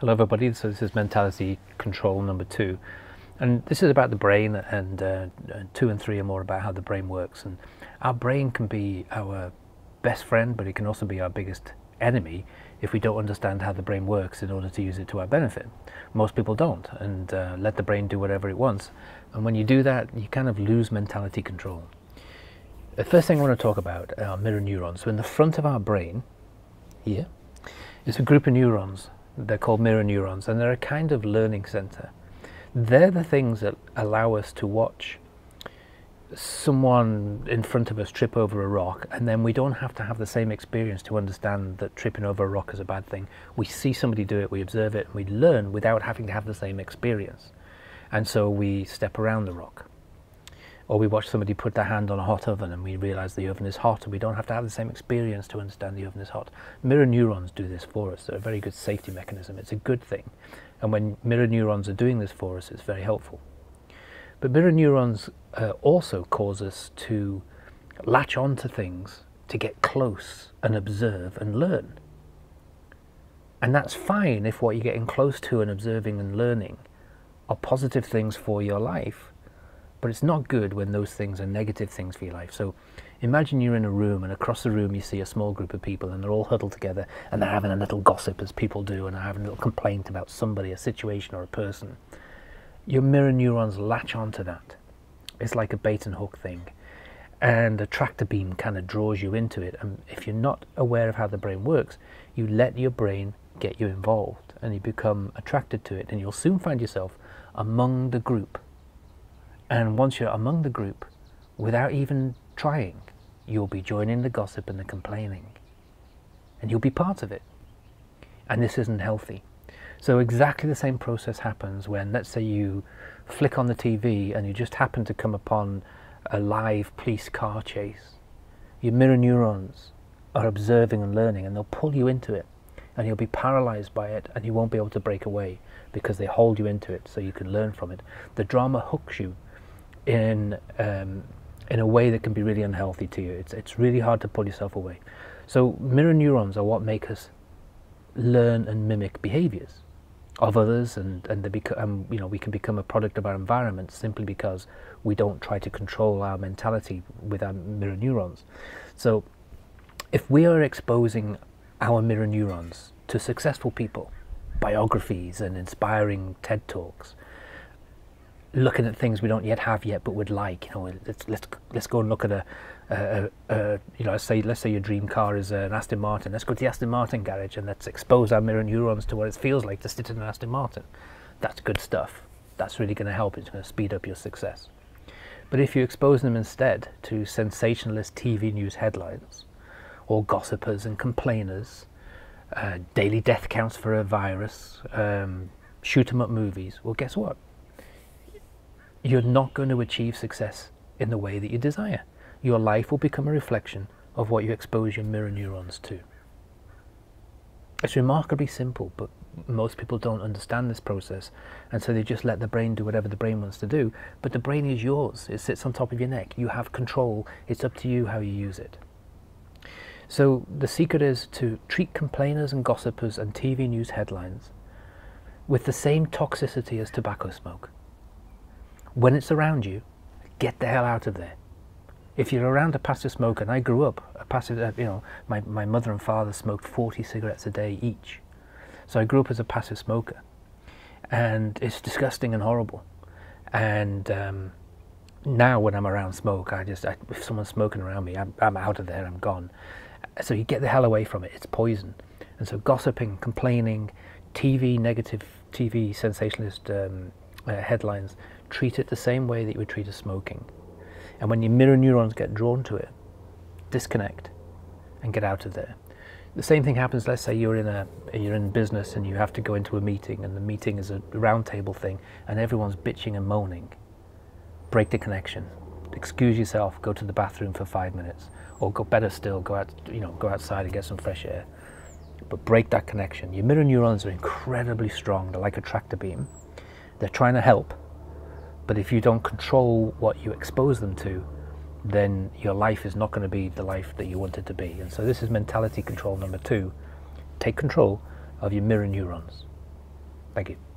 Hello everybody, so this is mentality control number two and this is about the brain and uh, two and three are more about how the brain works and our brain can be our best friend but it can also be our biggest enemy if we don't understand how the brain works in order to use it to our benefit. Most people don't and uh, let the brain do whatever it wants and when you do that you kind of lose mentality control. The first thing I want to talk about are mirror neurons. So in the front of our brain here is a group of neurons they're called mirror neurons, and they're a kind of learning center. They're the things that allow us to watch someone in front of us trip over a rock, and then we don't have to have the same experience to understand that tripping over a rock is a bad thing. We see somebody do it, we observe it, and we learn without having to have the same experience. And so we step around the rock. Or we watch somebody put their hand on a hot oven and we realize the oven is hot and we don't have to have the same experience to understand the oven is hot. Mirror neurons do this for us. They're a very good safety mechanism. It's a good thing. And when mirror neurons are doing this for us, it's very helpful. But mirror neurons uh, also cause us to latch on to things, to get close and observe and learn. And that's fine if what you're getting close to and observing and learning are positive things for your life but it's not good when those things are negative things for your life. So imagine you're in a room and across the room you see a small group of people and they're all huddled together and they're having a little gossip as people do and they're having a little complaint about somebody, a situation or a person. Your mirror neurons latch onto that. It's like a bait and hook thing. And a tractor beam kind of draws you into it. And if you're not aware of how the brain works, you let your brain get you involved and you become attracted to it and you'll soon find yourself among the group and once you're among the group, without even trying, you'll be joining the gossip and the complaining. And you'll be part of it. And this isn't healthy. So exactly the same process happens when, let's say you flick on the TV and you just happen to come upon a live police car chase. Your mirror neurons are observing and learning and they'll pull you into it and you'll be paralyzed by it and you won't be able to break away because they hold you into it so you can learn from it. The drama hooks you in um, in a way that can be really unhealthy to you. It's it's really hard to pull yourself away. So mirror neurons are what make us learn and mimic behaviors of others, and and they become um, you know we can become a product of our environment simply because we don't try to control our mentality with our mirror neurons. So if we are exposing our mirror neurons to successful people, biographies and inspiring TED talks, looking at things we don't yet have yet but would like. You know, let's let's let's go and look at a, a, a, you know, let's say let's say your dream car is an Aston Martin. Let's go to the Aston Martin garage and let's expose our mirror neurons to what it feels like to sit in an Aston Martin. That's good stuff. That's really going to help. It's going to speed up your success. But if you expose them instead to sensationalist TV news headlines, or gossipers and complainers, uh, daily death counts for a virus, um, shoot 'em up movies, well, guess what? You're not going to achieve success in the way that you desire. Your life will become a reflection of what you expose your mirror neurons to. It's remarkably simple, but most people don't understand this process, and so they just let the brain do whatever the brain wants to do. But the brain is yours, it sits on top of your neck. You have control, it's up to you how you use it. So the secret is to treat complainers and gossipers and TV news headlines with the same toxicity as tobacco smoke when it's around you, get the hell out of there. If you're around a passive smoker, and I grew up a passive, uh, you know, my, my mother and father smoked 40 cigarettes a day each. So I grew up as a passive smoker. And it's disgusting and horrible. And um, now when I'm around smoke, I just, I, if someone's smoking around me, I'm, I'm out of there, I'm gone. So you get the hell away from it, it's poison. And so gossiping, complaining, TV, negative TV sensationalist um, uh, headlines treat it the same way that you would treat a smoking. And when your mirror neurons get drawn to it, disconnect and get out of there. The same thing happens, let's say you're in a you're in business and you have to go into a meeting and the meeting is a roundtable thing and everyone's bitching and moaning. Break the connection. Excuse yourself, go to the bathroom for five minutes. Or go better still, go out you know, go outside and get some fresh air. But break that connection. Your mirror neurons are incredibly strong, they're like a tractor beam. They're trying to help, but if you don't control what you expose them to, then your life is not going to be the life that you want it to be. And so this is mentality control number two. Take control of your mirror neurons. Thank you.